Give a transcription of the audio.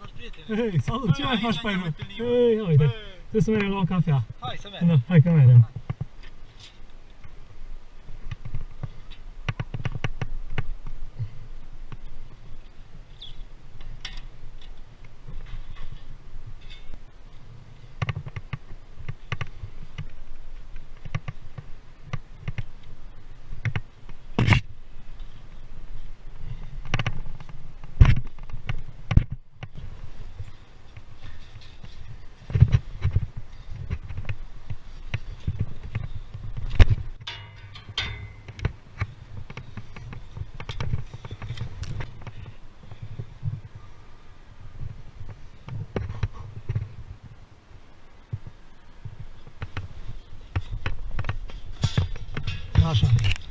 faci, prietene? Hei, salut, ce Bă, mai aici faci pe ne aici? mai întâlnim. Hei, ia uite, Bă. trebuie să mergem la o cafea. Hai să mergem. Da, hai că mergem. ませ。